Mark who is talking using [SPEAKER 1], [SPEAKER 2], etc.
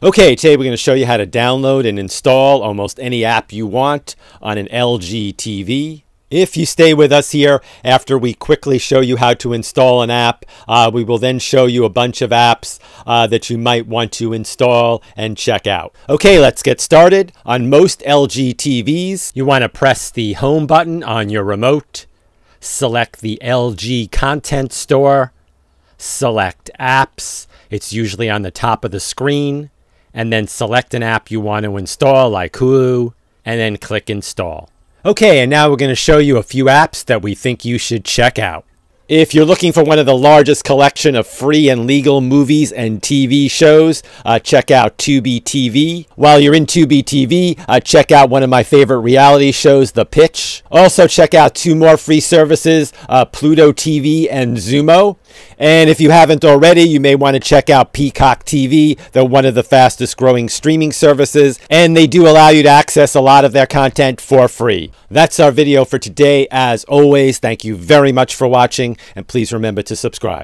[SPEAKER 1] Okay, today we're going to show you how to download and install almost any app you want on an LG TV. If you stay with us here after we quickly show you how to install an app, uh, we will then show you a bunch of apps uh, that you might want to install and check out. Okay, let's get started. On most LG TVs, you want to press the home button on your remote, select the LG Content Store, select Apps. It's usually on the top of the screen and then select an app you want to install like Hulu and then click install. Okay, and now we're going to show you a few apps that we think you should check out. If you're looking for one of the largest collection of free and legal movies and TV shows, uh, check out Tubi TV. While you're in Tubi TV, uh, check out one of my favorite reality shows, The Pitch. Also, check out two more free services, uh, Pluto TV and Xumo. And if you haven't already, you may want to check out Peacock TV. They're one of the fastest growing streaming services, and they do allow you to access a lot of their content for free. That's our video for today. As always, thank you very much for watching, and please remember to subscribe.